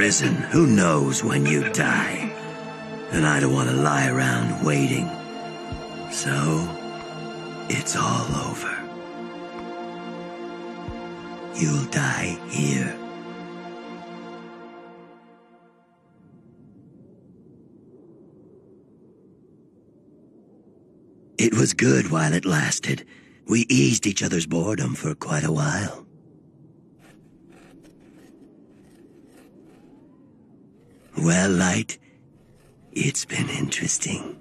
Who knows when you die? And I don't want to lie around waiting. So, it's all over. You'll die here. It was good while it lasted. We eased each other's boredom for quite a while. Well, Light, it's been interesting.